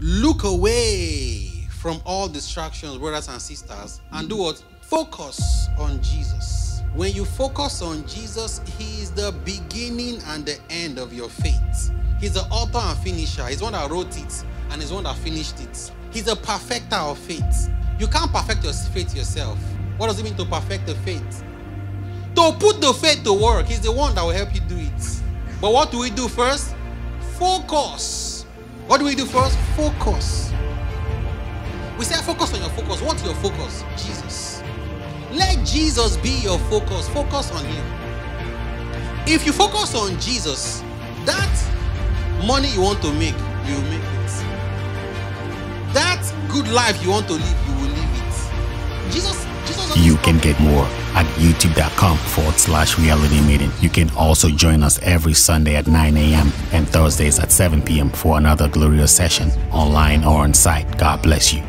Look away from all distractions, brothers and sisters, and do what? Focus on Jesus. When you focus on Jesus, He is the beginning and the end of your faith. He's the author and finisher. He's the one that wrote it and He's the one that finished it. He's a perfecter of faith. You can't perfect your faith yourself. What does it mean to perfect the faith? To put the faith to work, He's the one that will help you do it. But what do we do first? Focus. What do we do first? Focus. We say focus on your focus. What's your focus? Jesus. Let Jesus be your focus. Focus on Him. If you focus on Jesus, that money you want to make, you will make it. That good life you want to live, you will live it. Jesus, Jesus. You can get more at youtube.com forward slash reality meeting. You can also join us every Sunday at 9 a.m. and Thursdays at 7 p.m. for another glorious session online or on site. God bless you.